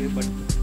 way but